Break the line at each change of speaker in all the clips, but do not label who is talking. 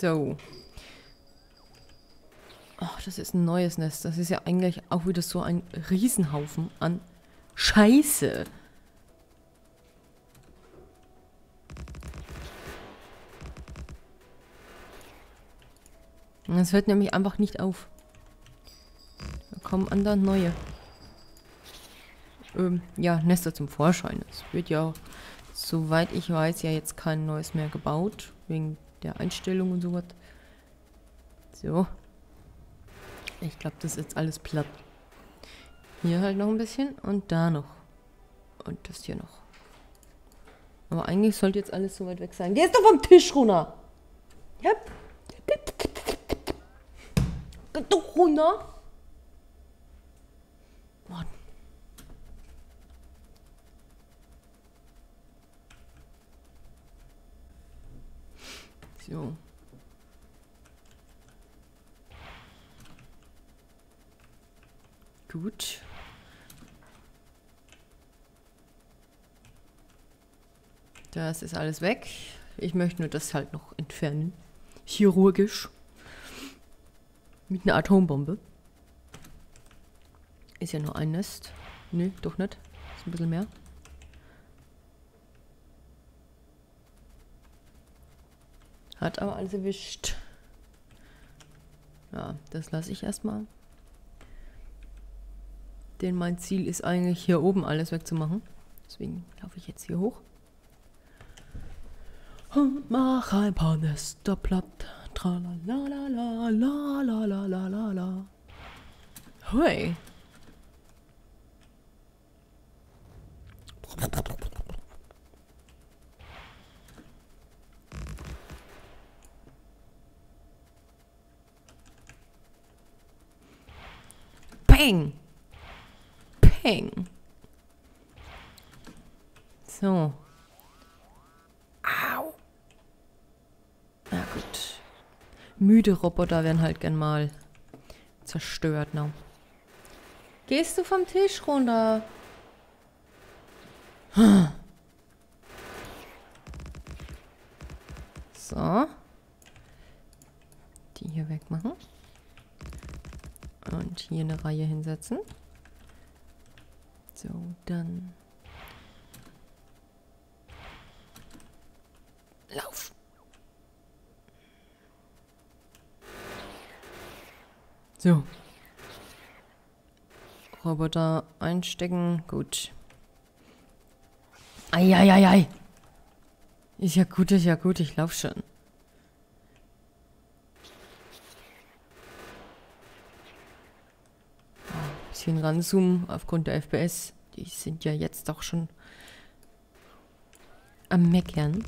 So. Ach, das ist ein neues Nest. Das ist ja eigentlich auch wieder so ein Riesenhaufen an Scheiße. Es hört nämlich einfach nicht auf. Da kommen andauernd neue. Ähm, ja, Nester zum Vorschein. Es wird ja, soweit ich weiß, ja jetzt kein neues mehr gebaut. Wegen der Einstellung und sowas. So. Ich glaube, das ist jetzt alles platt. Hier halt noch ein bisschen und da noch. Und das hier noch. Aber eigentlich sollte jetzt alles so weit weg sein. Gehst du vom Tisch runter? Ja. Geh doch runter. Mann. So. Gut. Das ist alles weg. Ich möchte nur das halt noch entfernen. Chirurgisch. Mit einer Atombombe. Ist ja nur ein Nest. Nö, doch nicht. Ist ein bisschen mehr. Hat aber alles erwischt. Ja, das lasse ich erstmal. Denn mein Ziel ist eigentlich hier oben alles wegzumachen. Deswegen laufe ich jetzt hier hoch. Mach ein paar Nester platt. Tralalalala, Hui. Peng. Peng. So. Au. Na gut. Müde Roboter werden halt gern mal zerstört, ne? Gehst du vom Tisch runter? So. Die hier wegmachen. Und hier eine Reihe hinsetzen. So, dann... Lauf! So. Roboter einstecken. Gut. Eieiei. Ist ja gut, ist ja gut. Ich lauf schon. bisschen ranzoomen aufgrund der FPS. Die sind ja jetzt doch schon am Meckern.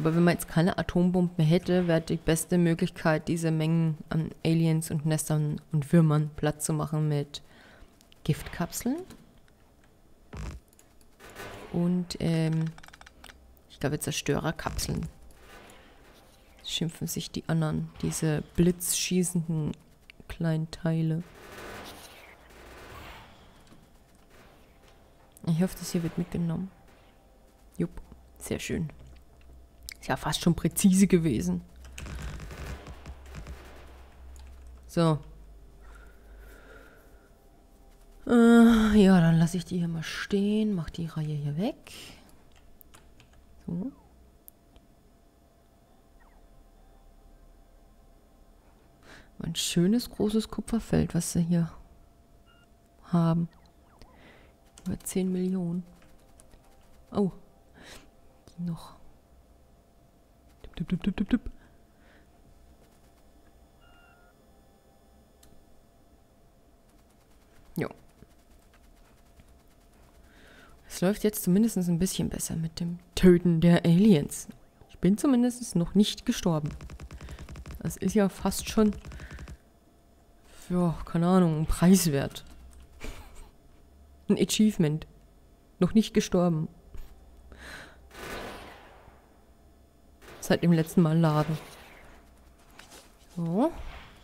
Glaube, wenn man jetzt keine Atombomben hätte, wäre die beste Möglichkeit, diese Mengen an Aliens und Nestern und Würmern platt zu machen mit Giftkapseln. Und ähm, ich glaube Zerstörerkapseln. Schimpfen sich die anderen, diese blitzschießenden kleinen Teile. Ich hoffe, das hier wird mitgenommen. Jupp, sehr schön. Ja fast schon präzise gewesen. So, Äh, ja, dann lasse ich die hier mal stehen. Mach die Reihe hier weg. So. Ein schönes großes Kupferfeld, was sie hier haben. Über 10 Millionen. Oh. Die noch. Dip, dip, dip, dip, dip. Jo. Es läuft jetzt zumindest ein bisschen besser mit dem Töten der Aliens. Ich bin zumindest noch nicht gestorben. Das ist ja fast schon, ja, keine Ahnung, Preiswert. ein Achievement. Noch nicht gestorben. Seit dem letzten Mal laden. So,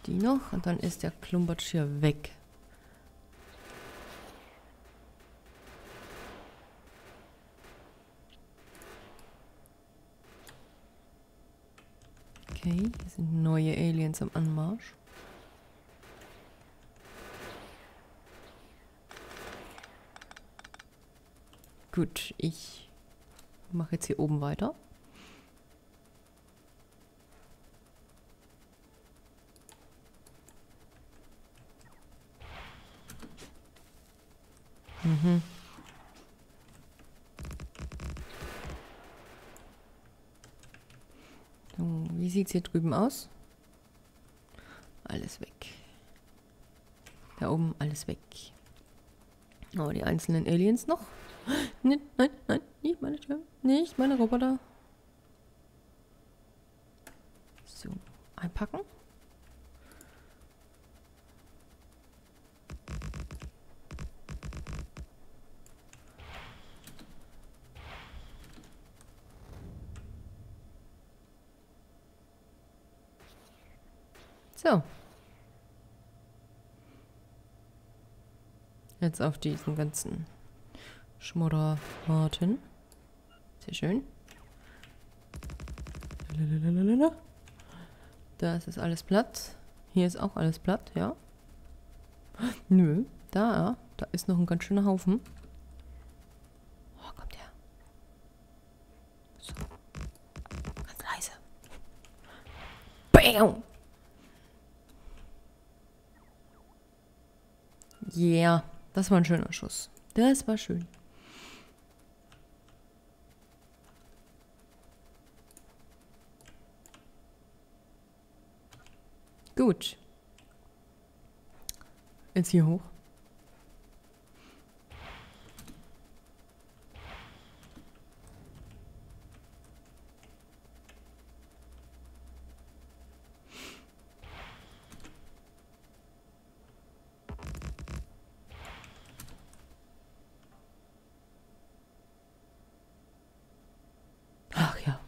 die noch. Und dann ist der Klumbatsch hier weg. Okay, hier sind neue Aliens am Anmarsch. Gut, ich mache jetzt hier oben weiter. Mhm. So, wie sieht es hier drüben aus? Alles weg. Da oben alles weg. Oh, die einzelnen Aliens noch. Nein, nein, nein, nicht meine Tür. Nicht meine Roboter. So, einpacken. So. Jetzt auf diesen ganzen Schmodder warten. Sehr schön. Da ist alles platt. Hier ist auch alles platt, ja. Nö, da, da ist noch ein ganz schöner Haufen. Oh, kommt der. So. Ganz leise. Bam! Yeah, das war ein schöner Schuss. Das war schön. Gut. Jetzt hier hoch. Ach ja.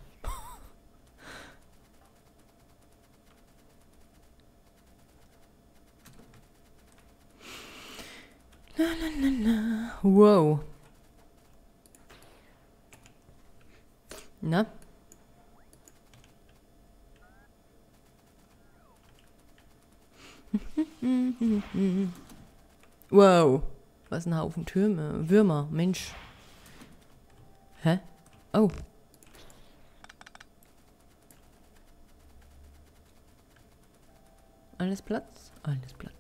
La, la, la, la. Wow. Na? wow. Was ein Haufen Türme. Würmer. Mensch. Hä? Oh. Alles Platz? Alles platt.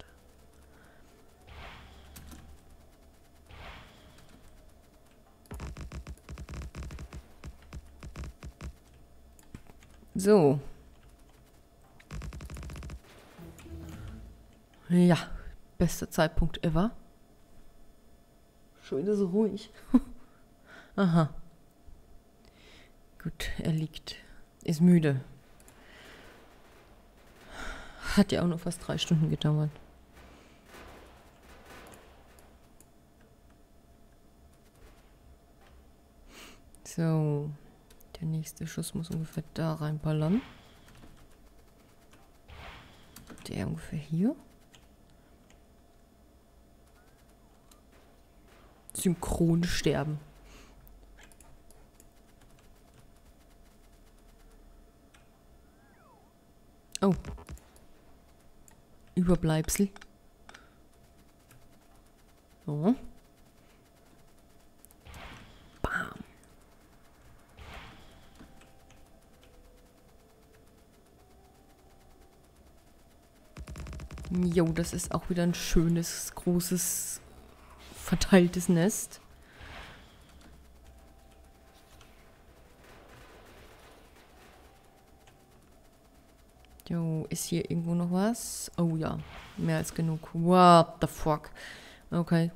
So. Ja, bester Zeitpunkt ever. Wieder so ruhig. Aha. Gut, er liegt. Ist müde. Hat ja auch nur fast drei Stunden gedauert. So. Der nächste Schuss muss ungefähr da reinballern. Der ungefähr hier. Synchron sterben. Oh. Überbleibsel. So. Bam. Jo, das ist auch wieder ein schönes, großes, verteiltes Nest. Jo, ist hier irgendwo noch was? Oh ja, mehr als genug. What the fuck? Okay.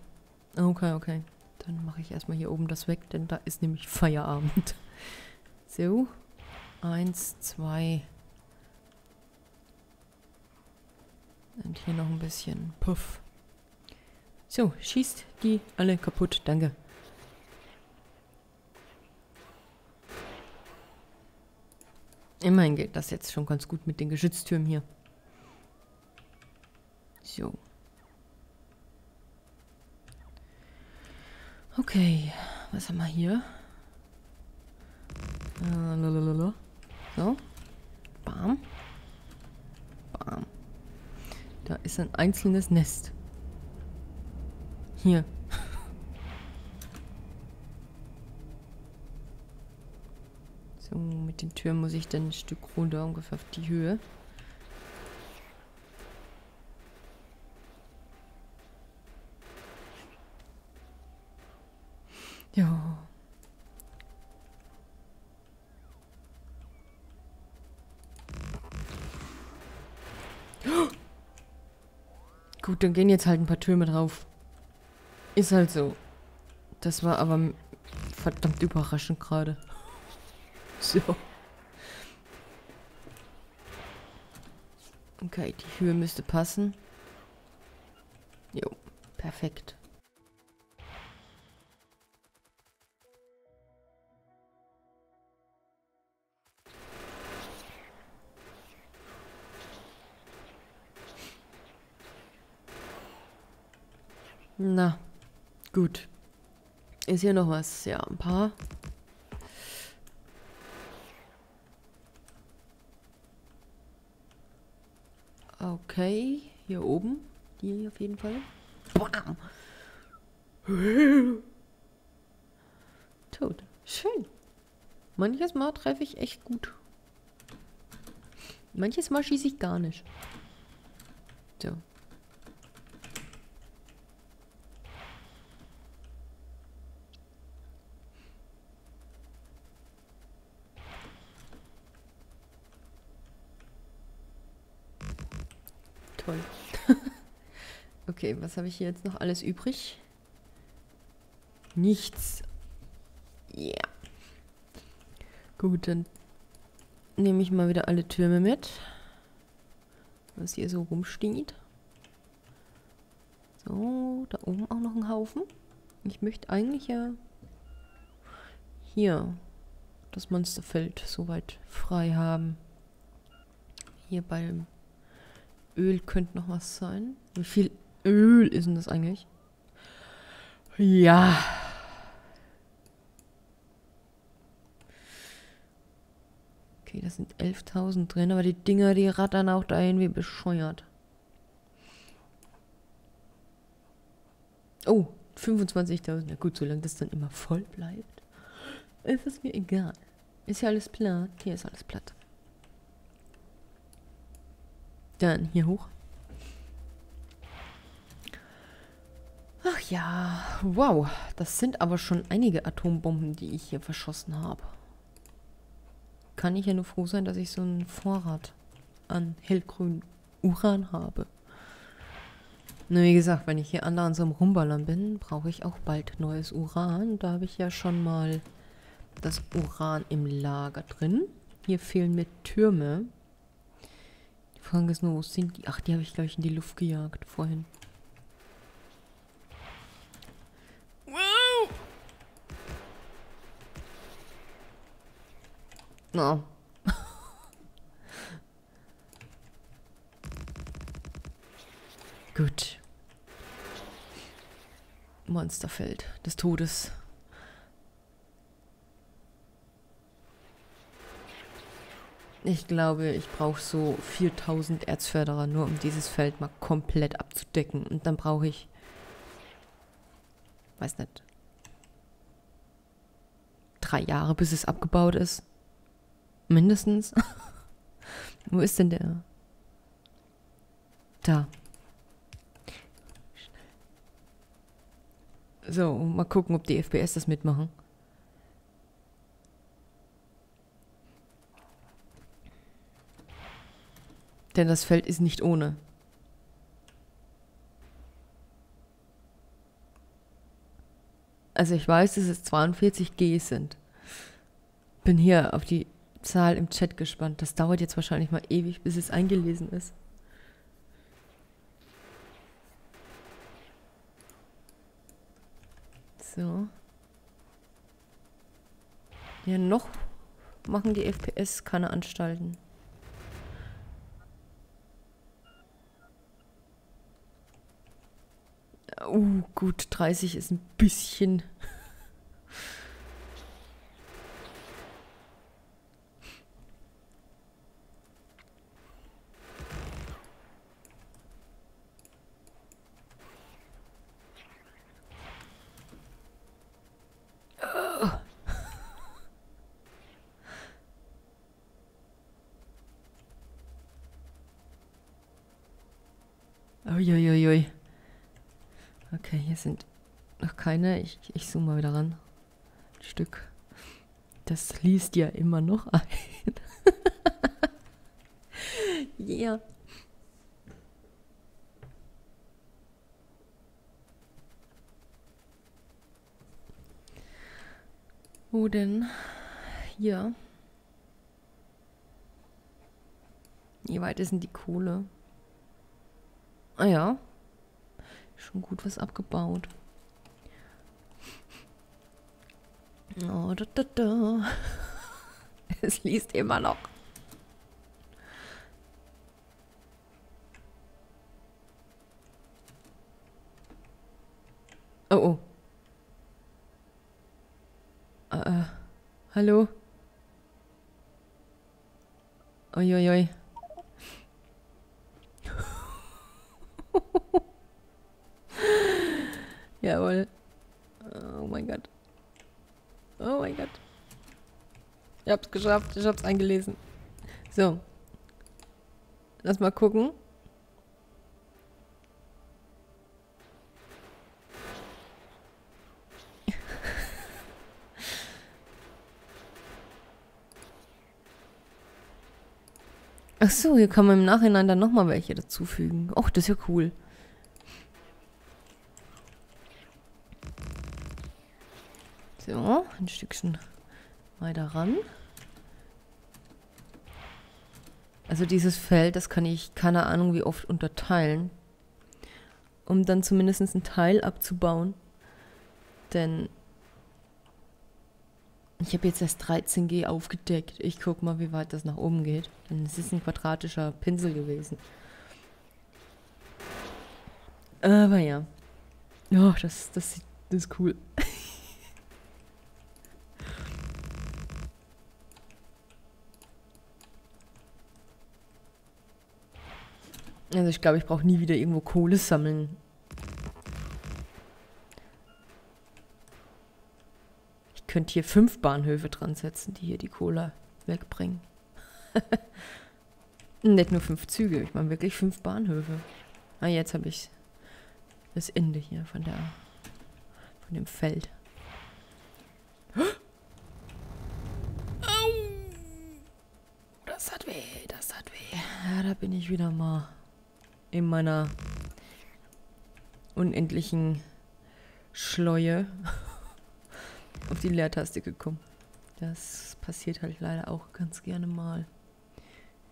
Okay, okay. Dann mache ich erstmal hier oben das weg, denn da ist nämlich Feierabend. So. Eins, zwei. Und hier noch ein bisschen. Puff. So, schießt die alle kaputt. Danke. Immerhin geht das jetzt schon ganz gut mit den Geschütztürmen hier. So. Okay, was haben wir hier? Äh. So. Bam. Bam. Da ist ein einzelnes Nest. Hier. So, mit den Türen muss ich dann ein Stück runter, ungefähr auf die Höhe. Ja. Gut, dann gehen jetzt halt ein paar Türme drauf. Ist halt so. Das war aber verdammt überraschend gerade. So. Okay, die Höhe müsste passen. Jo, perfekt. Na, gut. Ist hier noch was? Ja, ein paar. Okay, hier oben. Die auf jeden Fall. Bam. Tot. Schön. Manches Mal treffe ich echt gut. Manches Mal schieße ich gar nicht. So. Toll. okay, was habe ich hier jetzt noch alles übrig? Nichts. Ja. Yeah. Gut, dann nehme ich mal wieder alle Türme mit. Was hier so rumsteht. So, da oben auch noch ein Haufen. Ich möchte eigentlich ja hier das Monsterfeld soweit frei haben. Hier beim Öl könnte noch was sein. Wie viel Öl ist denn das eigentlich? Ja. Okay, das sind 11.000 drin, aber die Dinger, die rattern auch dahin wie bescheuert. Oh, 25.000. Na gut, solange das dann immer voll bleibt, ist es mir egal. Ist ja alles platt. Hier ist alles platt. Dann hier hoch. Ach ja, wow. Das sind aber schon einige Atombomben, die ich hier verschossen habe. Kann ich ja nur froh sein, dass ich so einen Vorrat an hellgrün Uran habe. Nur wie gesagt, wenn ich hier andauernd so am Rumballern bin, brauche ich auch bald neues Uran. Da habe ich ja schon mal das Uran im Lager drin. Hier fehlen mir Türme. Frage ist nur, wo sind die? Ach, die habe ich, glaube ich, in die Luft gejagt vorhin. Wow! Na. Gut. Monsterfeld des Todes. Ich glaube, ich brauche so 4000 Erzförderer, nur um dieses Feld mal komplett abzudecken. Und dann brauche ich... Weiß nicht. Drei Jahre, bis es abgebaut ist. Mindestens. Wo ist denn der? Da. So, mal gucken, ob die FPS das mitmachen. Denn das Feld ist nicht ohne. Also ich weiß, dass es 42 G sind. Bin hier auf die Zahl im Chat gespannt. Das dauert jetzt wahrscheinlich mal ewig, bis es eingelesen ist. So. Ja, noch machen die FPS keine Anstalten. Uh, gut, 30 ist ein bisschen... Uiuiui. Okay, hier sind noch keine. Ich, ich zoome mal wieder ran. Ein Stück. Das liest ja immer noch ein. yeah. Wo denn? Hier. Wie weit ist denn die Kohle? Ah ja. Schon gut was abgebaut. Oh, da, da, da. Es liest immer noch. Oh, oh. Äh, äh. hallo? Uiuiui. Ui, ui. Jawohl. Oh mein Gott. Oh mein Gott. Ich hab's geschafft. Ich hab's eingelesen. So. Lass mal gucken. Ach so, hier kann man im Nachhinein dann nochmal welche dazufügen. Och, das ist ja cool. So, ein Stückchen weiter ran. Also dieses Feld, das kann ich keine Ahnung wie oft unterteilen, um dann zumindest einen Teil abzubauen. Denn ich habe jetzt erst 13G aufgedeckt. Ich guck mal, wie weit das nach oben geht. Denn es ist ein quadratischer Pinsel gewesen. Aber ja. Oh, das, das, das ist cool. Also ich glaube, ich brauche nie wieder irgendwo Kohle sammeln. Ich könnte hier fünf Bahnhöfe dran setzen, die hier die Kohle wegbringen. Nicht nur fünf Züge, ich meine wirklich fünf Bahnhöfe. Ah, jetzt habe ich das Ende hier von der von dem Feld. Das hat weh, das hat weh. Ja, da bin ich wieder mal in meiner unendlichen Schleue auf die Leertaste gekommen. Das passiert halt leider auch ganz gerne mal.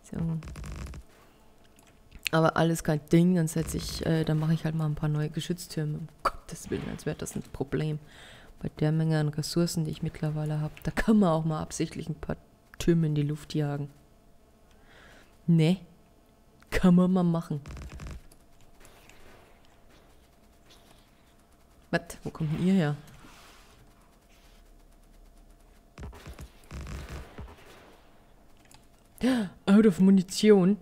So. Aber alles kein Ding, dann setze ich, äh, dann mache ich halt mal ein paar neue Geschütztürme. Um Gottes Willen, als wäre das ein Problem. Bei der Menge an Ressourcen, die ich mittlerweile habe, da kann man auch mal absichtlich ein paar Türme in die Luft jagen. Ne? Kann man mal machen. Was? Wo kommt denn ihr her? Out of Munition?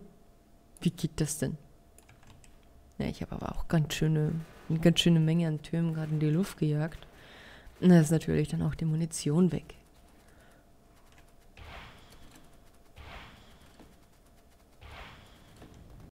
Wie geht das denn? Ja, ich habe aber auch ganz schöne, eine ganz schöne Menge an Türmen gerade in die Luft gejagt. Da ist natürlich dann auch die Munition weg.